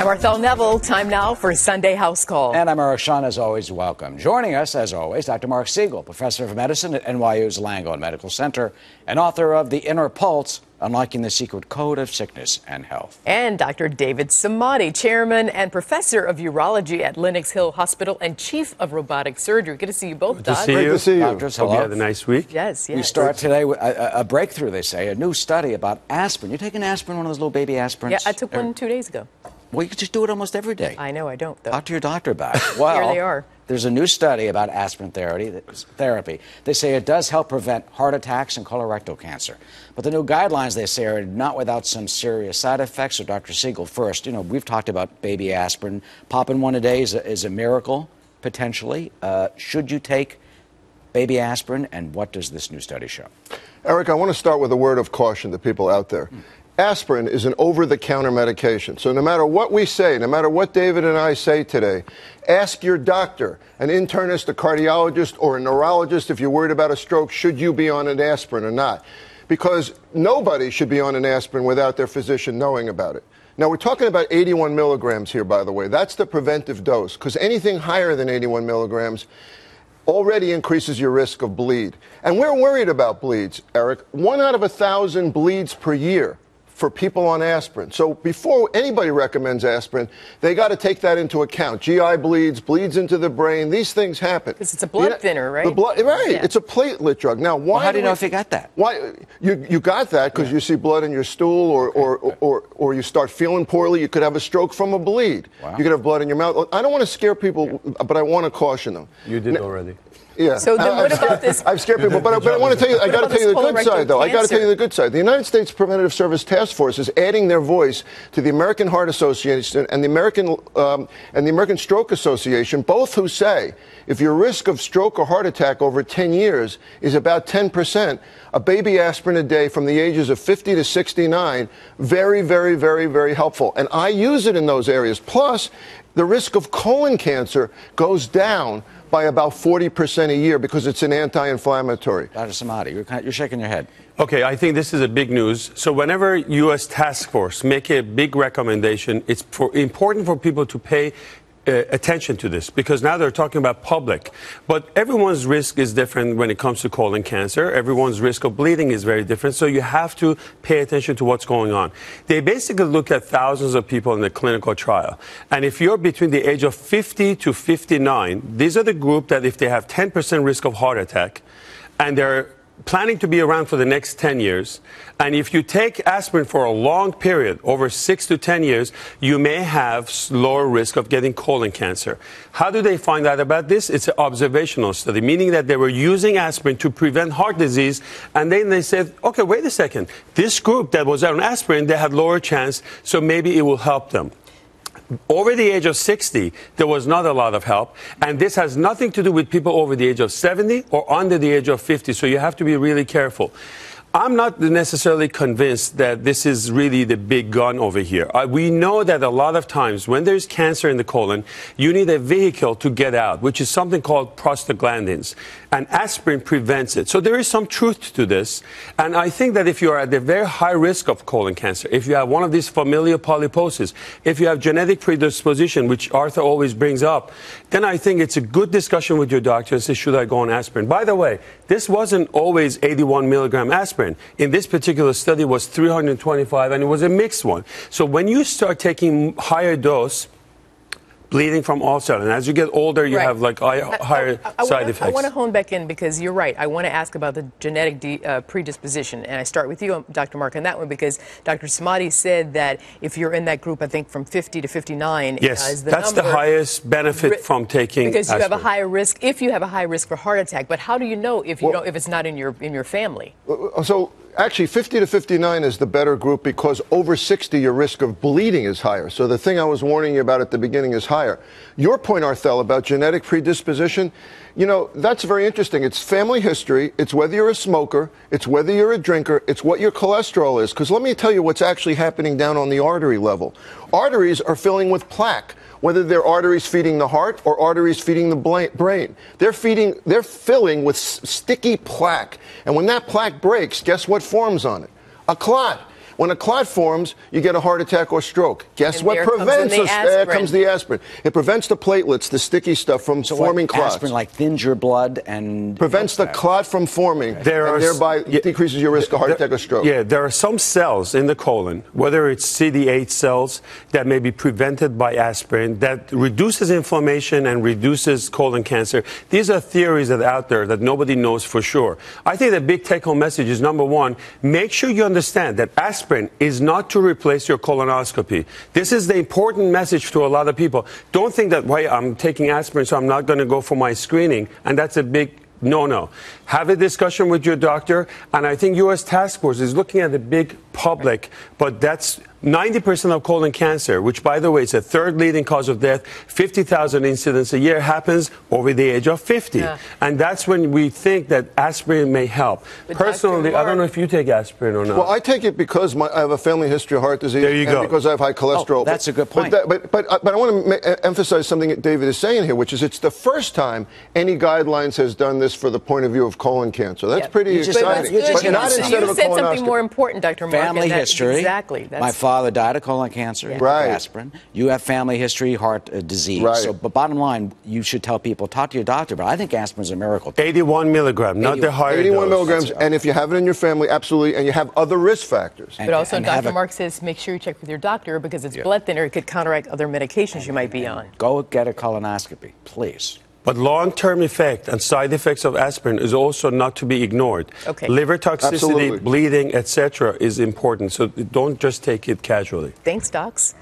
I'm Arthel Neville. Time now for Sunday Housecall. And I'm Eric Shawn, as always, welcome. Joining us, as always, Dr. Marc Siegel, professor of medicine at NYU's Langone Medical Center and author of The Inner Pulse Unlocking the Secret Code of Sickness and Health. And Dr. David Samadi, chairman and professor of urology at Lenox Hill Hospital and chief of robotic surgery. Good to see you both, Good Doc. to see Great you. to see you. Doctors, Hope you hello. had a nice week. Yes, yes. We start today with a, a breakthrough, they say, a new study about aspirin. You take an aspirin, one of those little baby aspirins? Yeah, I took one two days ago. Well, you could just do it almost every day. I know I don't, though. Talk to your doctor about it. Well, Here they are. There's a new study about aspirin therapy. Therapy. They say it does help prevent heart attacks and colorectal cancer. But the new guidelines, they say, are not without some serious side effects. So, Dr. Siegel, first, you know, we've talked about baby aspirin. Popping one a day is a, is a miracle, potentially. Uh, should you take baby aspirin, and what does this new study show? Eric, I want to start with a word of caution to people out there. Aspirin is an over the counter medication. So, no matter what we say, no matter what David and I say today, ask your doctor, an internist, a cardiologist, or a neurologist if you're worried about a stroke, should you be on an aspirin or not? Because nobody should be on an aspirin without their physician knowing about it. Now, we're talking about 81 milligrams here, by the way. That's the preventive dose, because anything higher than 81 milligrams already increases your risk of bleed. And we're worried about bleeds, Eric. One out of a thousand bleeds per year for people on aspirin. So before anybody recommends aspirin, they got to take that into account. GI bleeds, bleeds into the brain, these things happen. 'Cause it's a blood You know, thinner, right? The blood, right. Yeah. It's a platelet drug. Now, why Well, how do you we- know if you got that? why you you got that because you see blood in your stool, or, or, or or you start feeling poorly. You could have a stroke from a bleed. Wow. You could have blood in your mouth. I don't want to scare people, but I want to caution them. You did already. Yeah. So then what I've- about this- I've scared people, but, I- but I want to tell you. I got to tell you the good side, though. I got to tell you the good side. The United States Preventative Service Task Force is adding their voice to the American Heart Association and the American um, and the American Stroke Association, both who say if your risk of stroke or heart attack over 10 years is about 10 percent, a baby aspirin a day from the ages of 50 to 69, very, very, very, very helpful. And I use it in those areas. Plus, the risk of colon cancer goes down by about 40% a year because it's an anti-inflammatory. Dr. Samadi, you're, kind you're shaking your head. Okay, I think this is a big news. So whenever U.S. task force make a big recommendation, it's for, important for people to pay uh, attention to this because now they're talking about public. But everyone's risk is different when it comes to colon cancer. Everyone's risk of bleeding is very different. So you have to pay attention to what's going on. They basically look at thousands of people in the clinical trial. And if you're between the age of 50 to 59, these are the group that if they have 10% risk of heart attack and they're planning to be around for the next 10 years. And if you take aspirin for a long period, over 6 to 10 years, you may have lower risk of getting colon cancer. How do they find out about this? It's an observational study, meaning that they were using aspirin to prevent heart disease. And then they said, okay, wait a second. This group that was on aspirin, they had lower chance, so maybe it will help them over the age of 60, there was not a lot of help. And this has nothing to do with people over the age of 70 or under the age of 50. So you have to be really careful. I'm not necessarily convinced that this is really the big gun over here. Uh, we know that a lot of times when there's cancer in the colon, you need a vehicle to get out, which is something called prostaglandins. And aspirin prevents it. So there is some truth to this. And I think that if you are at a very high risk of colon cancer, if you have one of these familial polyposis, if you have genetic predisposition, which Arthel always brings up, then I think it's a good discussion with your doctor and say, should I go on aspirin? By the way, this wasn't always 81 milligram aspirin. In this particular study, was 325, and it was a mixed one. So when you start taking higher dose, bleeding from all sides. and as you get older, you Right. have like hi- higher I, side wanna, effects. I want to hone back in because you're right. I want to ask about the genetic de, uh, predisposition. And I start with you, Dr. Marc, on that one because Dr. Samadi said that if you're in that group, I think from 50 to 59 Yes, is the that's number. the highest benefit Ri- from taking because you have a higher risk if you have a high risk for heart attack. But how do you know if you Well- don't if it's not in your in your family? So actually, 50 to 59 is the better group because over 60, your risk of bleeding is higher. So the thing I was warning you about at the beginning is higher. Your point, Arthel, about genetic predisposition, you know, that's very interesting. It's family history. It's whether you're a smoker. It's whether you're a drinker. It's what your cholesterol is. Because let me tell you what's actually happening down on the artery level. Arteries are filling with plaque whether they're arteries feeding the heart or arteries feeding the brain. They're feeding, they're filling with sticky plaque. And when that plaque breaks, guess what forms on it? A clot. When a clot forms, you get a heart attack or stroke. Guess And what there prevents in the us? There aspirin. comes the aspirin. It prevents the platelets, the sticky stuff, from So what, forming clots. aspirin like thins your blood and prevents the clot from forming, There and s- thereby yeah, decreases your risk of heart there- attack or stroke. Yeah, there are some cells in the colon, whether it's CD8 cells that may be prevented by aspirin, that reduces inflammation and reduces colon cancer. These are theories that are out there that nobody knows for sure. I think the big take-home message is number one: make sure you understand that aspirin is not to replace your colonoscopy. This is the important message to a lot of people. Don't think that, why I'm taking aspirin, so I'm not going to go for my screening, and that's a big no, no. Have a discussion with your doctor, and I think U.S. Task Force is looking at the big public, but that's 90% of colon cancer, which, by the way, is the third leading cause of death. 50,000 incidents a year happens over the age of 50, Yeah. and that's when we think that aspirin may help. But Personally, I don't know if you take aspirin or not. Well, I take it because my, I have a family history of heart disease There you and go. because I have high cholesterol. Oh, that's a good But, point. that- but, but, uh, but I want to ma- uh, emphasize something that David is saying here, which is it's the first time any guidelines has done this for the point of view of colon cancer. That's Yeah. pretty You just- exciting. you but hit not on instead you of a said something more important, Dr. Marc. Family that- history. Exactly. That's, My father died of colon cancer. He took Right. Aspirin. You have family history, heart uh, disease. Right. So, but bottom line, you should tell people talk to your doctor. But I think aspirin's a miracle. 81 milligram, not 80 the higher 81 dose. milligrams, and if you have it in your family, absolutely, and you have other risk factors. And- But also, and Dr. a- Marc says make sure you check with your doctor because it's blood thinner. It could counteract other medications you might be on. Go get a colonoscopy, please. But long-term effect and side effects of aspirin is also not to be ignored. Okay. Liver toxicity, Absolutely. bleeding, etc., is important. So don't just take it casually. Thanks, docs.